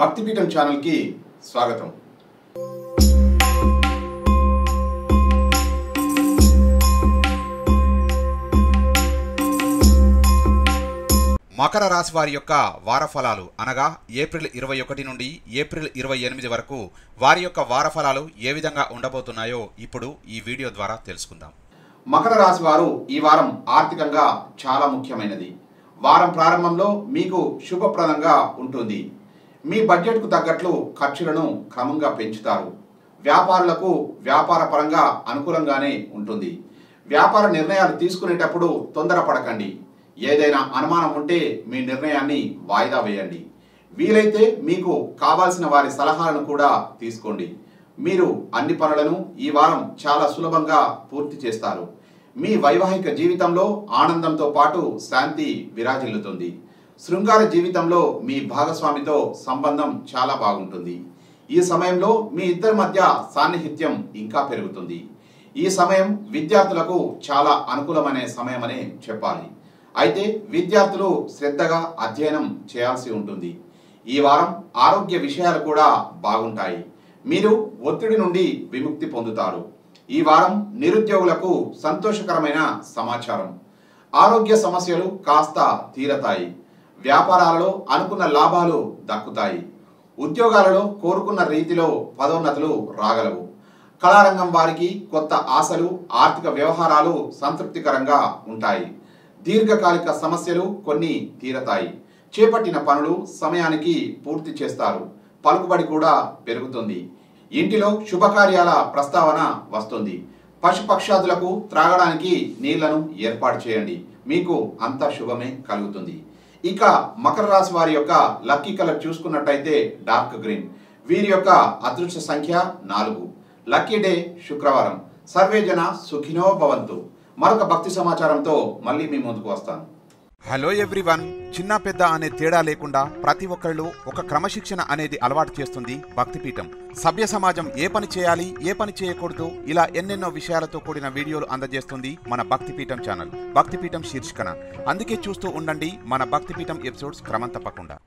భక్తిపీఠం ఛానల్కి స్వాగతం. మకర రాశి వారి యొక్క వారఫలాలు అనగా ఏప్రిల్ ఇరవై ఒకటి నుండి ఏప్రిల్ ఇరవై ఎనిమిది వరకు వారి యొక్క వారఫలాలు ఏ విధంగా ఉండబోతున్నాయో ఇప్పుడు ఈ వీడియో ద్వారా తెలుసుకుందాం. మకర రాశి వారు ఈ వారం ఆర్థికంగా చాలా ముఖ్యమైనది. వారం ప్రారంభంలో మీకు శుభప్రదంగా ఉంటుంది. మీ బడ్జెట్కు తగ్గట్లు ఖర్చులను క్రమంగా పెంచుతారు. వ్యాపారులకు వ్యాపార పరంగా అనుకూలంగానే ఉంటుంది. వ్యాపార నిర్ణయాలు తీసుకునేటప్పుడు తొందరపడకండి. ఏదైనా అనుమానం ఉంటే మీ నిర్ణయాన్ని వాయిదా వేయండి. వీలైతే మీకు కావాల్సిన వారి సలహాలను కూడా తీసుకోండి. మీరు అన్ని పనులను ఈ వారం చాలా సులభంగా పూర్తి చేస్తారు. మీ వైవాహిక జీవితంలో ఆనందంతో పాటు శాంతి విరాజిల్లుతుంది. శృంగార జీవితంలో మీ భాగస్వామితో సంబంధం చాలా బాగుంటుంది. ఈ సమయంలో మీ ఇద్దరి మధ్య సాన్నిహిత్యం ఇంకా పెరుగుతుంది. ఈ సమయం విద్యార్థులకు చాలా అనుకూలమైన సమయమనే చెప్పాలి. అయితే విద్యార్థులు శ్రద్ధగా అధ్యయనం చేయాల్సి ఉంటుంది. ఈ వారం ఆరోగ్య విషయాలు కూడా బాగుంటాయి. మీరు ఒత్తిడి నుండి విముక్తి పొందుతారు. ఈ వారం నిరుద్యోగులకు సంతోషకరమైన సమాచారం. ఆరోగ్య సమస్యలు కాస్త తీరతాయి. వ్యాపారాలలో అనుకున్న లాభాలు దక్కుతాయి. ఉద్యోగాలలో కోరుకున్న రీతిలో పదోన్నతులు రాగలవు. కళారంగం వారికి కొత్త ఆశలు ఆర్థిక వ్యవహారాలు సంతృప్తికరంగా ఉంటాయి. దీర్ఘకాలిక సమస్యలు కొన్ని తీరతాయి. చేపట్టిన పనులు సమయానికి పూర్తి చేస్తారు. పలుకుబడి కూడా పెరుగుతుంది. ఇంటిలో శుభకార్యాల ప్రస్తావన వస్తుంది. పశుపక్షాదులకు త్రాగడానికి నీళ్ళను ఏర్పాటు చేయండి. మీకు అంత శుభమే కలుగుతుంది. ఇక మకర రాశి వారి యొక్క లక్కీ కలర్ చూసుకున్నట్టయితే డార్క్ గ్రీన్. వీరి యొక్క అదృష్ట సంఖ్య నాలుగు. లక్కీ డే శుక్రవారం. సర్వే జన సుఖినో భవంతు. మరొక భక్తి సమాచారంతో మళ్ళీ మీ ముందుకు వస్తాను. హలో ఎవ్రీవన్ చిన్న పెద్ద అనే తేడా లేకుండా ప్రతి ఒక్కళ్ళు ఒక క్రమశిక్షణ అనేది అలవాటు చేస్తుంది భక్తిపీఠం. సభ్య సమాజం ఏ పని చేయాలి ఏ పని చేయకూడదు ఇలా ఎన్నెన్నో విషయాలతో కూడిన వీడియోలు అందజేస్తుంది మన భక్తిపీఠం ఛానల్. భక్తిపీఠం శీర్షికన. అందుకే చూస్తూ ఉండండి మన భక్తిపీఠం ఎపిసోడ్స్ క్రమం తప్పకుండా.